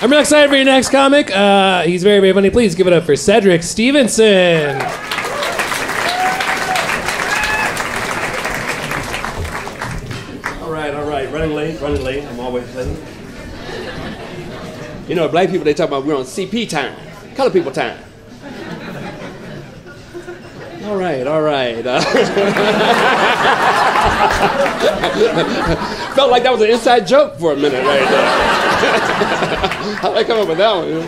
I'm real excited for your next comic. Uh, he's very, very funny. Please give it up for Cedric Stephenson. All right, all right. Running late, running late. I'm always late. You know, black people, they talk about we're on CP time, color people time. All right, all right. Uh, felt like that was an inside joke for a minute right there. How'd I come up with that one?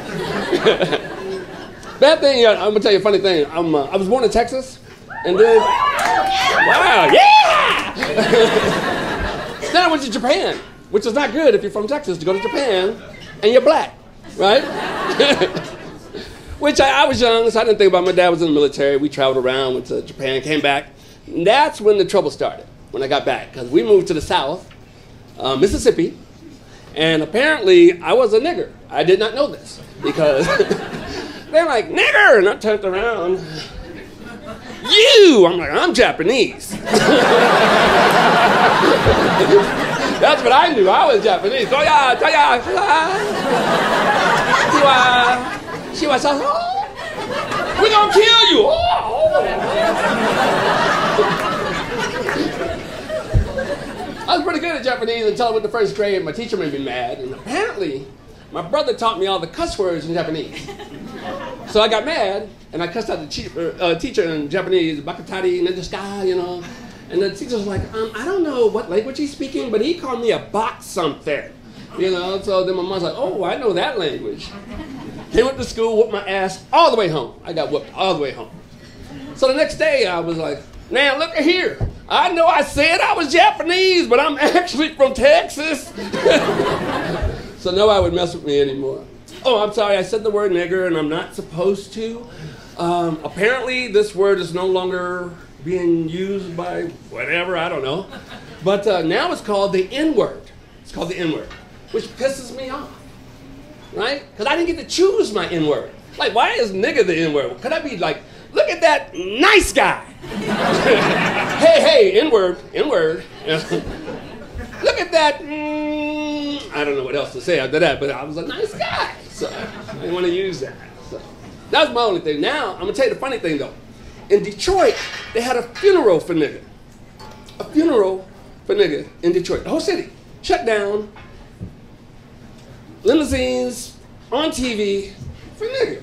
Bad thing, I'm gonna tell you a funny thing. I'm, uh, I was born in Texas, and then, wow, yeah! then I went to Japan, which is not good if you're from Texas to go to Japan and you're black, right? Which I, I, was young, so I didn't think about. My dad was in the military. We traveled around, went to Japan, came back. And that's when the trouble started. When I got back, because we moved to the South, uh, Mississippi, and apparently I was a nigger. I did not know this because they're like nigger, and I turned around. You, I'm like, I'm Japanese. That's what I knew. I was Japanese. Toya, toya. She was like, oh, we're gonna kill you. Oh. I was pretty good at Japanese until I went to first grade. My teacher made me mad, and apparently, my brother taught me all the cuss words in Japanese. So I got mad, and I cussed out the uh, teacher in Japanese, Bakatari, Nendeska, you know. And the teacher was like, um, I don't know what language he's speaking, but he called me a bot something. You know, so then my mom's like, oh, I know that language. He went to school, whooped my ass all the way home. I got whooped all the way home. So the next day, I was like, now look at here. I know I said I was Japanese, but I'm actually from Texas. so no one would mess with me anymore. Oh, I'm sorry, I said the word nigger and I'm not supposed to. Um, apparently, this word is no longer being used by whatever, I don't know. But uh, now it's called the N word. It's called the N word, which pisses me off right? Because I didn't get to choose my N word. Like, why is nigga the N word? Could I be like, look at that nice guy? hey, hey, N word, N word. look at that. Mm, I don't know what else to say after that, but I was a nice guy. So I didn't want to use that. So that was my only thing. Now, I'm going to tell you the funny thing though. In Detroit, they had a funeral for nigga. A funeral for nigga in Detroit. The whole city shut down limousines on TV for niggas.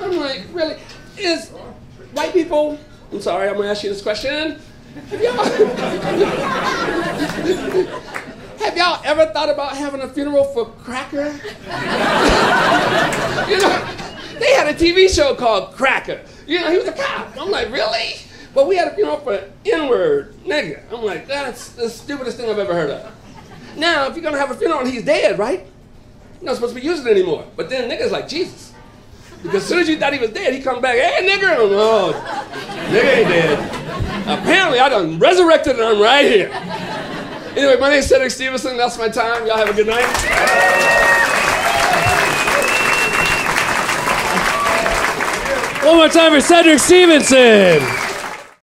I'm like, really? Is white people, I'm sorry, I'm gonna ask you this question. Have y'all, have y'all ever thought about having a funeral for Cracker? you know, they had a TV show called Cracker. You know, he was a cop. I'm like, really? But we had a funeral for N-word, nigga. I'm like, that's the stupidest thing I've ever heard of. Now, if you're gonna have a funeral and he's dead, right? You're not supposed to be using it anymore. But then niggas like Jesus. Because as soon as you thought he was dead, he come back, hey nigga, oh, nigga ain't dead. Apparently I done resurrected and I'm right here. Anyway, my name is Cedric Stephenson. That's my time. Y'all have a good night. One more time for Cedric Stephenson.